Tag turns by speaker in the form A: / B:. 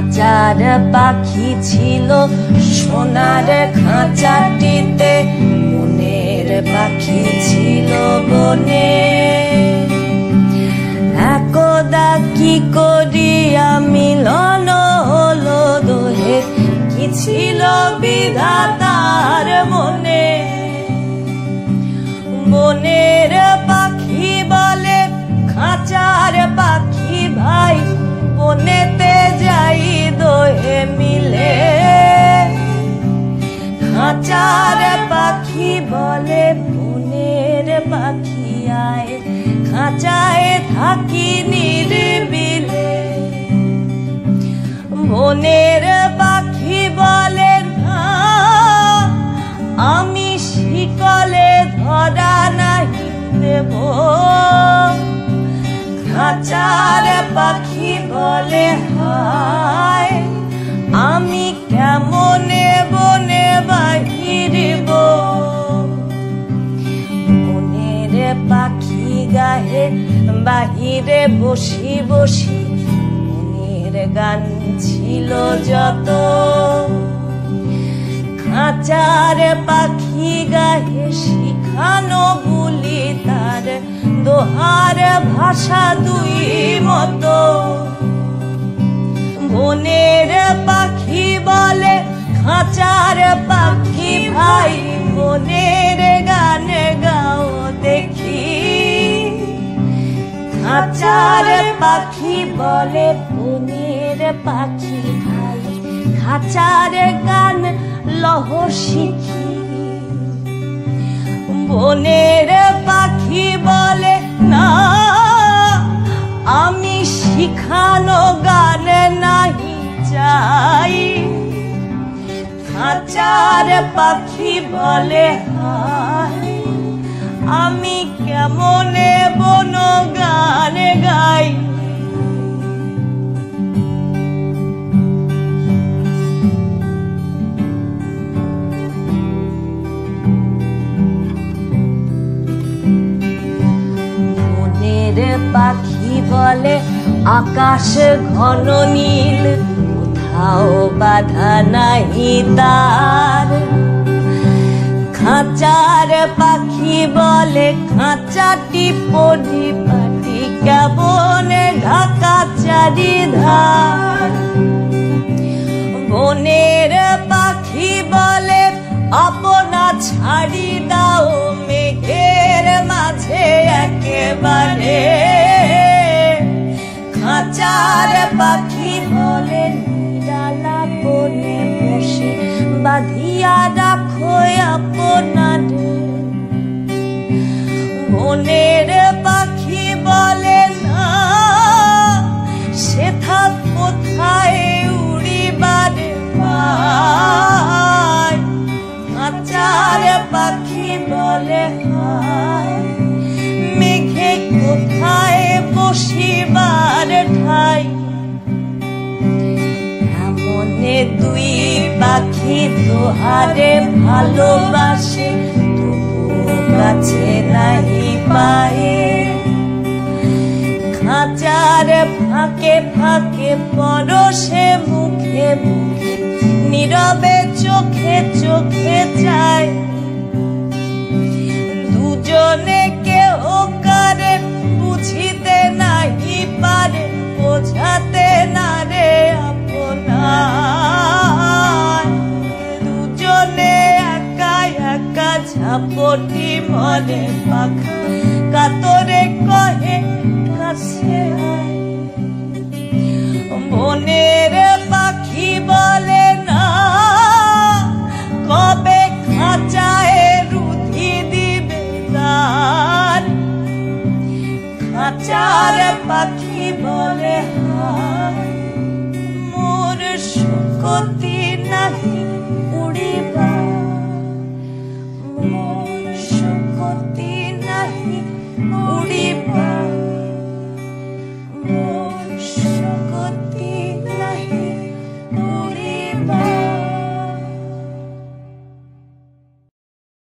A: আর পাখি ছিল। সোনার খাঁচাটিতে মনের পাখি ছিল বনে। একদা কি করিয়া মিলন হলো দোহে। কি ছিল বিধাতার মনে? বনের পাখি বলে, খাঁচার পাখি ভাই, বনেতে খাঁচার পাখি বলে, বনের পাখি আয়। খাঁচায় থাকি নির্বিলে। বনের পাখি বলে আমি শিকলে ধরা নাহি দেব। খাঁচার পাখি বলে হায় বাহিরব পাখি গায়ে বাহিরে বসি বসি মনের গান ছিল যত। খাঁচার পাখি গায়ে শিখানো বলি তার দোহার ভাষা দুই মতো। বনের পাখি বলে, খাঁচার পাখি ভাই খাঁচার পাখি বলে, বনের পাখি ভাই, খাঁচার গান লহ শিখি। বনের পাখি বলে, না, আমি শিখানো গান নাহি চাই। খাঁচার পাখি বলে হায় আমি কেমনে বন গান গাই? পাখি বলে আকাশ ঘন নীল, কোথাও বাধা নাহি তার। পাখি বলে, খাঁচাটি পরিপাটি কেমন ঢাকা চারিধার? বনের পাখি বলে, আপনা ছাড়ি দাও মেঘের মাঝে একেবারে। খাঁচার পাখি বলে, নিরালা বনে বসে বাঁধিয়া রাখো আপনারে বনের পাখি বলে না, সেথা কোথায় উড়িবারে পায়? খাঁচার পাখি বলে হায়, মেঘে কোথায় বসিবার ঠাই? এমনে দুই পাখি তোহারে ভালোবাসে পায়ে ফাঁকে ফাঁকে পরশে মুখে মুখে নীরবে চোখে চোখে যায়। দুজনে কোটি মনে পাখা, কাতরে কহে, কাছে মনের পাখি বলে, না, কবে খাঁচায় রুধি দিবে তার? খাঁচার পাখি বলে হা মোর সুকতি নাহি।